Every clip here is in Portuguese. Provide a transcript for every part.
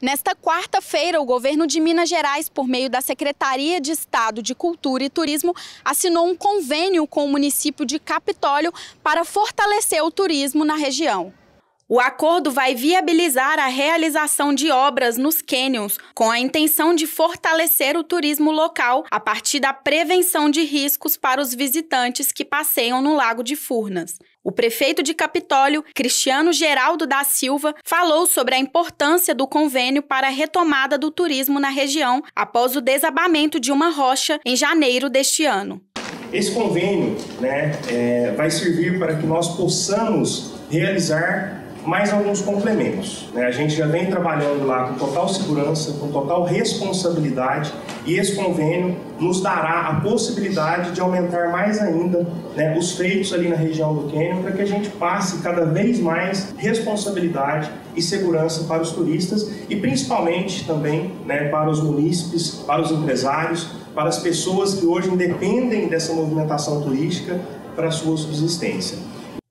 Nesta quarta-feira, o governo de Minas Gerais, por meio da Secretaria de Estado de Cultura e Turismo, assinou um convênio com o município de Capitólio para fortalecer o turismo na região. O acordo vai viabilizar a realização de obras nos cânions, com a intenção de fortalecer o turismo local a partir da prevenção de riscos para os visitantes que passeiam no Lago de Furnas. O prefeito de Capitólio, Cristiano Geraldo da Silva, falou sobre a importância do convênio para a retomada do turismo na região após o desabamento de uma rocha em janeiro deste ano. Esse convênio né, é, vai servir para que nós possamos realizar mais alguns complementos. Né? A gente já vem trabalhando lá com total segurança, com total responsabilidade e esse convênio nos dará a possibilidade de aumentar mais ainda né, os feitos ali na região do Quênia para que a gente passe cada vez mais responsabilidade e segurança para os turistas e principalmente também né, para os munícipes, para os empresários, para as pessoas que hoje dependem dessa movimentação turística para a sua subsistência.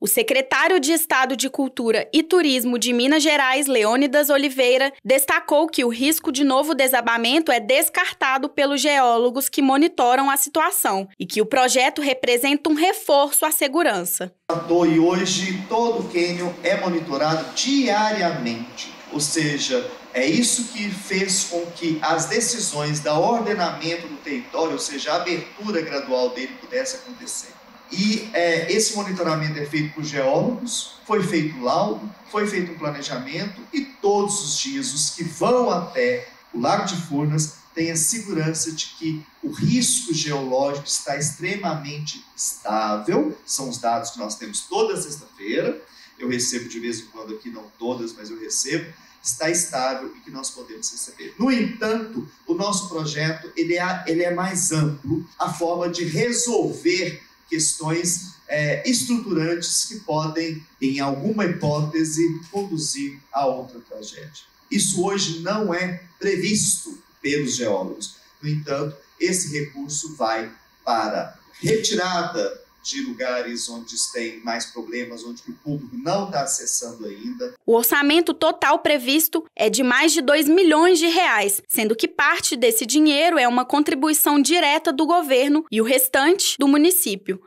O secretário de Estado de Cultura e Turismo de Minas Gerais, Leônidas Oliveira, destacou que o risco de novo desabamento é descartado pelos geólogos que monitoram a situação e que o projeto representa um reforço à segurança. E hoje todo o cânion é monitorado diariamente, ou seja, é isso que fez com que as decisões da ordenamento do território, ou seja, a abertura gradual dele pudesse acontecer. E é, esse monitoramento é feito por geólogos, foi feito laudo, foi feito um planejamento e todos os dias os que vão até o Lago de Furnas têm a segurança de que o risco geológico está extremamente estável. São os dados que nós temos toda sexta-feira. Eu recebo de vez em quando aqui, não todas, mas eu recebo. Está estável e que nós podemos receber. No entanto, o nosso projeto ele é, ele é mais amplo, a forma de resolver questões é, estruturantes que podem, em alguma hipótese, conduzir a outra tragédia. Isso hoje não é previsto pelos geólogos. No entanto, esse recurso vai para retirada de lugares onde tem mais problemas, onde o público não está acessando ainda. O orçamento total previsto é de mais de 2 milhões de reais, sendo que parte desse dinheiro é uma contribuição direta do governo e o restante do município.